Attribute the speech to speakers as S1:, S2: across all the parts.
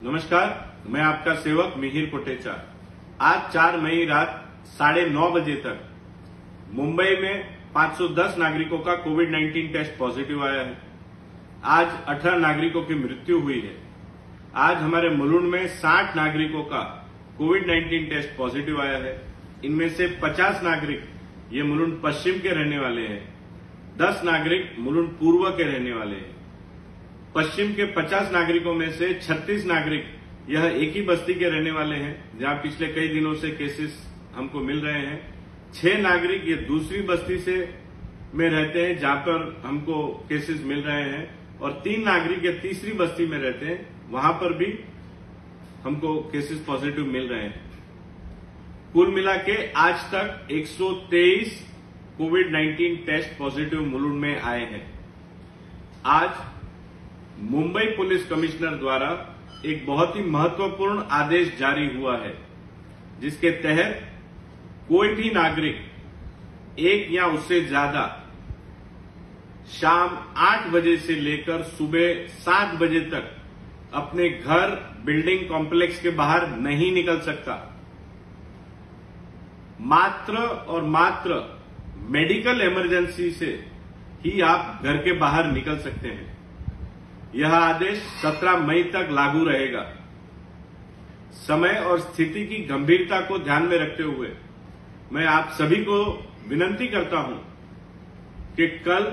S1: नमस्कार, मैं आपका सेवक मिहिर कोटेचा। आज 4 मई रात साढ़े नौ बजे तक मुंबई में 510 नागरिकों का कोविड 19 टेस्ट पॉजिटिव आया है। आज 18 नागरिकों की मृत्यु हुई है। आज हमारे मुलुंड में 60 नागरिकों का कोविड 19 टेस्ट पॉजिटिव आया है। इनमें से 50 नागरिक ये मुलुंड पश्चिम के रहने वाले हैं। 10 नागरिक मुलुंड पूर्व के रहने वाले हैं। पश्चिम के 50 नागरिकों में से 36 नागरिक यह एक ही बस्ती के रहने वाले हैं, जहाँ पिछले कई दिनों से केसेस हमको मिल रहे हैं। छह नागरिक ये दूसरी बस्ती से में रहते हैं, जहाँ पर हमको केसेस मिल रहे हैं, और तीन नागरिक ये तीसरी बस्ती में रहते हैं, वहाँ पर भी हमको केसेस पॉजिटिव मिल रहे हैं। कुल मिला के आज तक 123 कोविड 19 टेस्ट पॉजिटिव मुलुंड में आए हैं। आज मुंबई पुलिस कमिश्नर द्वारा एक बहुत ही महत्वपूर्ण आदेश जारी हुआ है, जिसके तहत कोई भी नागरिक एक या उससे ज़्यादा शाम आठ बजे से लेकर सुबह सात बजे तक अपने घर, बिल्डिंग कॉम्प्लेक्स के बाहर नहीं निकल सकता। मात्र और मात्र मेडिकल इमरजेंसी से ही आप घर के बाहर निकल सकते हैं। यह आदेश 17 मई तक लागू रहेगा। समय और स्थिति की गंभीरता को ध्यान में रखते हुए मैं आप सभी को विनंती करता हूँ कि कल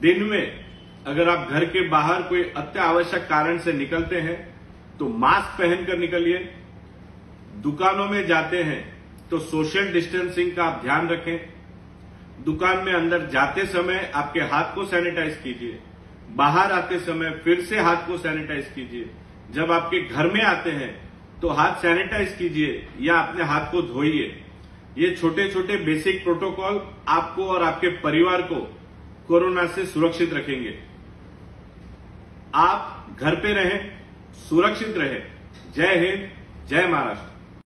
S1: दिन में अगर आप घर के बाहर कोई अत्यावश्यक कारण से निकलते हैं तो मास्क पहनकर निकलिए। दुकानों में जाते हैं तो सोशल डिस्टेंसिंग का आप ध्यान रखें। दुकान में अंदर जाते समय आपके हाथ को सैनिटाइज कीजिए। बाहर आते समय फिर से हाथ को सैनिटाइज कीजिए। जब आपके घर में आते हैं तो हाथ सैनिटाइज कीजिए या अपने हाथ को धोइए। ये छोटे छोटे बेसिक प्रोटोकॉल आपको और आपके परिवार को कोरोना से सुरक्षित रखेंगे। आप घर पे रहें, सुरक्षित रहें। जय हिंद, जय महाराष्ट्र।